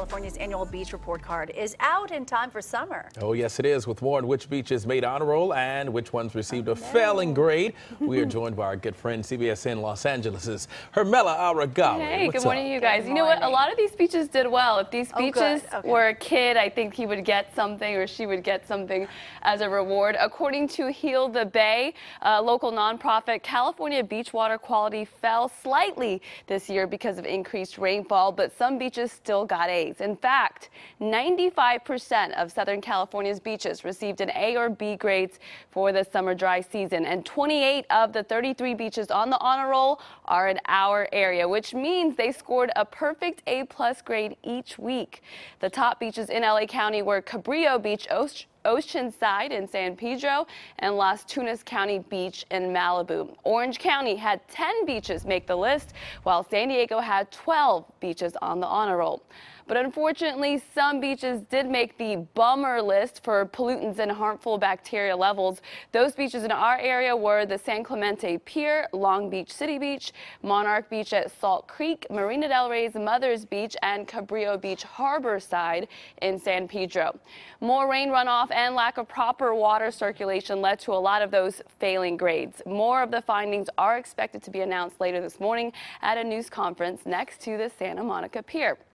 California's annual beach report card is out in time for summer. Oh, yes, it is. With more on which beaches made honor roll and which ones received a failing grade, we are joined by our good friend CBSN Los Angeles' Hermela Aregawi. Hey, What's good morning, up? you guys. Good you know what? A lot of these beaches did well. If these Oh, beaches Okay. were a kid, I think he would get something or she would get something as a reward. According to Heal the Bay, a local nonprofit, California beach water quality fell slightly this year because of increased rainfall, but some beaches still got A's. In fact, 95% of Southern California's beaches received an A or B grades for the summer dry season, and 28 of the 33 beaches on the honor roll are in our area, which means they scored a perfect A plus grade each week. The top beaches in LA County were Cabrillo Beach, Ocean. Oceanside in San Pedro and Las Tunas County Beach in Malibu. Orange County had 10 beaches make the list, while San Diego had 12 beaches on the honor roll. But unfortunately, some beaches did make the bummer list for pollutants and harmful bacteria levels. Those beaches in our area were the San Clemente Pier, Long Beach City Beach, Monarch Beach at Salt Creek, Marina Del Rey's Mother's Beach, and Cabrillo Beach Harborside in San Pedro. More rain and lack of proper water circulation led to a lot of those failing grades. More of the findings are expected to be announced later this morning at a news conference next to the Santa Monica Pier.